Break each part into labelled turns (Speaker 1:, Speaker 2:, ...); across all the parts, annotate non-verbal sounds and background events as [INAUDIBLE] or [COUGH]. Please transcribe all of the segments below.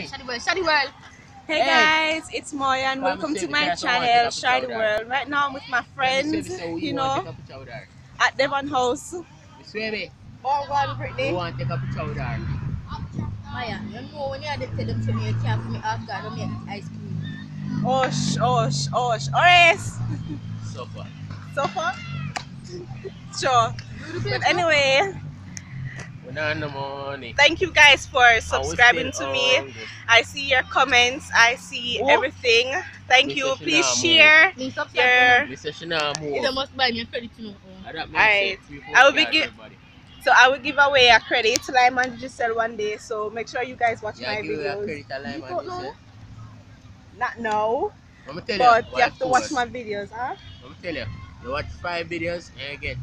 Speaker 1: Hey.
Speaker 2: Shady World, Shady World.
Speaker 3: Hey
Speaker 1: Hey.
Speaker 3: guys, it's Moya and welcome to my
Speaker 1: class, I want to
Speaker 3: channel,
Speaker 1: take a
Speaker 3: Shine the World. Right now I'm with my friends, you know, at Devon House.
Speaker 1: Baby,
Speaker 3: Oh, God,
Speaker 1: you
Speaker 3: Brittany.
Speaker 1: want to take a picture with her?
Speaker 2: Maya, you know when you had to tell them to me, you can't put me off guard, don't make ice cream.
Speaker 3: Osh, osh, osh. Oris.
Speaker 1: So far.
Speaker 3: So far? Sure. But anyway,
Speaker 1: We don't have no money.
Speaker 3: thank you guys for subscribing to me. I see your comments. I see
Speaker 1: Oh.
Speaker 3: everything. Thank you. Please share
Speaker 2: Me subscribe
Speaker 3: your
Speaker 1: Me say she nah
Speaker 2: to me.
Speaker 1: move.
Speaker 2: You must buy credit to know.
Speaker 1: And that means
Speaker 3: Alright.
Speaker 1: say three, four
Speaker 3: I will be
Speaker 1: cars,
Speaker 3: gi-
Speaker 1: everybody.
Speaker 3: So I will give away a credit to Lyman Giselle one day. So make sure you guys watch
Speaker 1: Yeah,
Speaker 3: my
Speaker 1: give her a
Speaker 3: videos.
Speaker 1: credit a line, man, you say.
Speaker 3: Not now,
Speaker 1: Let me
Speaker 3: but
Speaker 1: you,
Speaker 3: you have to watch my videos, huh?
Speaker 1: Let me tell you, you watch five videos and you get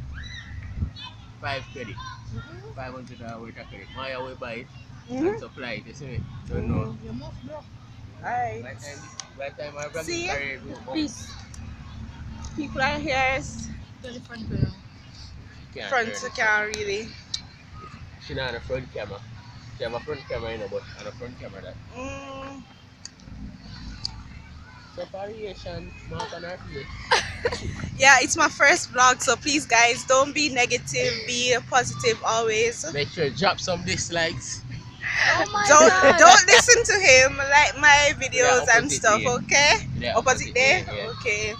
Speaker 1: five credit.
Speaker 3: Mm-hmm.
Speaker 1: Five hundred dollars worth of credit. Maya will buy it
Speaker 3: Mhm.
Speaker 1: and supply it, you see me? Don't know.
Speaker 2: You must block.
Speaker 3: Alright.
Speaker 1: By the time, by the time my brother
Speaker 3: See?
Speaker 1: carry it, go,
Speaker 2: Peace.
Speaker 3: People are here.
Speaker 2: To the front door.
Speaker 1: can't
Speaker 3: Front
Speaker 1: turn
Speaker 3: to
Speaker 1: it.
Speaker 3: can really.
Speaker 1: She not on the front camera. She have a front camera, you know, but on the front camera that.
Speaker 3: Mm,
Speaker 1: Separation, mark on her [LAUGHS]
Speaker 3: yeah, it's my first vlog, so please, guys, don't be negative. Be positive always.
Speaker 1: Make sure you drop some dislikes.
Speaker 2: Oh my
Speaker 3: Don't
Speaker 2: god. [LAUGHS]
Speaker 3: don't listen to him. Like my videos
Speaker 1: Yeah,
Speaker 3: and stuff.
Speaker 1: day.
Speaker 3: Okay.
Speaker 1: Yeah,
Speaker 3: Opposite day.
Speaker 1: yeah.
Speaker 3: Okay.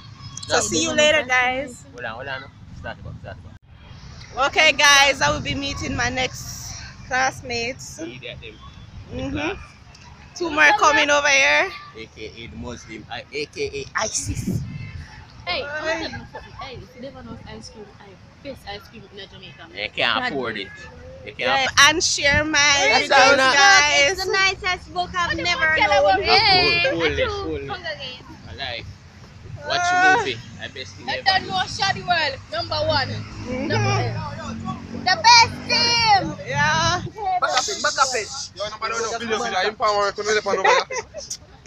Speaker 3: So
Speaker 1: Now,
Speaker 3: see you later, guys.
Speaker 1: Hold on, hold on. Start about, start about.
Speaker 3: Okay, guys, I will be meeting my next classmates.
Speaker 1: See that them. The
Speaker 3: Mhm.
Speaker 1: class,
Speaker 3: Two more coming over here.
Speaker 1: aka Muslim, I- aka ISIS.
Speaker 2: Hey, I'm telling you something. Hey, if you never know ice cream, I best ice cream in Jamaica.
Speaker 1: They can't afford it. They can't
Speaker 3: Yeah, and share my
Speaker 1: That's
Speaker 3: videos,
Speaker 1: how not-
Speaker 3: guys.
Speaker 4: the nicest book I've
Speaker 2: What
Speaker 4: never
Speaker 2: fuck,
Speaker 4: known.
Speaker 1: Hey,
Speaker 2: Hey,
Speaker 1: hold it,
Speaker 2: I
Speaker 1: hold
Speaker 2: do
Speaker 1: it.
Speaker 2: Hunger Games.
Speaker 1: I like. Watch the movie. I best thing
Speaker 2: I
Speaker 1: ever.
Speaker 2: don't know Shady World, number one.
Speaker 3: Mhm.
Speaker 4: The best team!
Speaker 3: Yeah.
Speaker 5: Back up it, back up it. [LAUGHS] Oh, yo, nobody know video video. Empower ko nila pa no ba?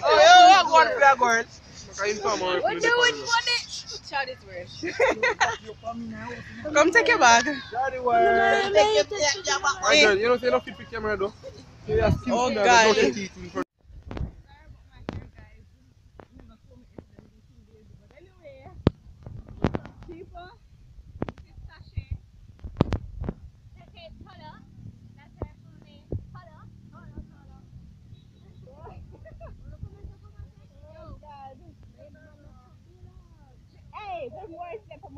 Speaker 3: Oh, yeah, go on, play, go on.
Speaker 5: Maka empower ko
Speaker 2: What
Speaker 5: nila
Speaker 2: do
Speaker 5: pa
Speaker 2: it
Speaker 5: no.
Speaker 2: for it? Shady's World.
Speaker 3: Come take your bag.
Speaker 5: My girl, you know say no fit pick camera though. So you have skills
Speaker 3: Oh,
Speaker 5: now,
Speaker 3: God.
Speaker 5: don't get teeth in front.
Speaker 4: Live the life before you're dead young. Whatever that please you.
Speaker 3: So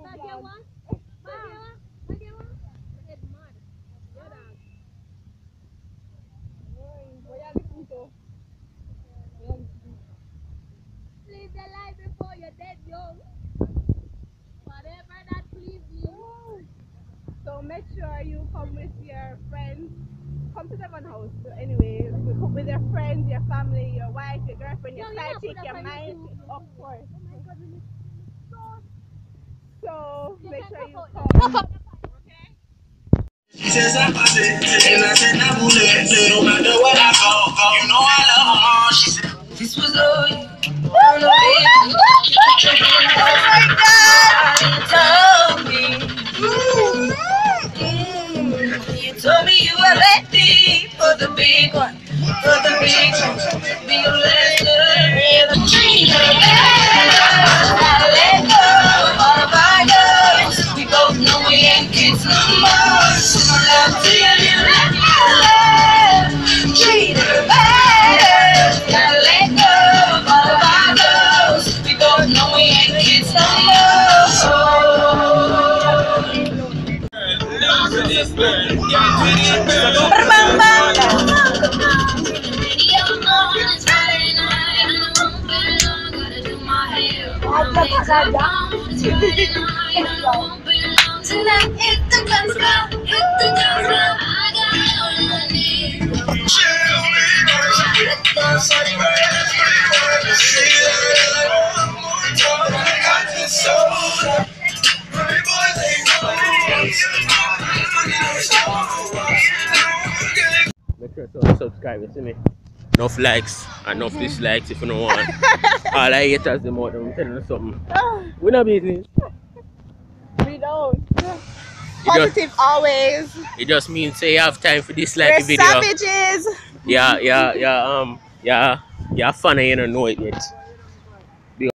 Speaker 3: make sure you come with your friends. Come to Devon House. So anyway, we come with your friends, your family, your wife, your girlfriend, your
Speaker 4: Yo, you
Speaker 3: side chick, your mind, of course.
Speaker 4: Oh my god, we need
Speaker 3: So
Speaker 4: You
Speaker 3: make sure you
Speaker 4: pop
Speaker 3: come.
Speaker 4: out
Speaker 6: Since I passed it, and I said, let it no matter what I go, go. You know I love her, mom. She said, this was all you. Oh my God! Tonight, hit the dance floor,
Speaker 1: to subscribe, you see me? Enough likes and enough dislikes if you don't want. [LAUGHS] All I hate is the more I'm telling you something. We not business.
Speaker 3: We don't.
Speaker 1: It just,
Speaker 3: Positive always.
Speaker 1: it just means say you have time for dislike
Speaker 3: We're
Speaker 1: the video.
Speaker 3: savages.
Speaker 1: yeah, yeah, yeah, um, yeah, yeah, funny, you don't know it yet.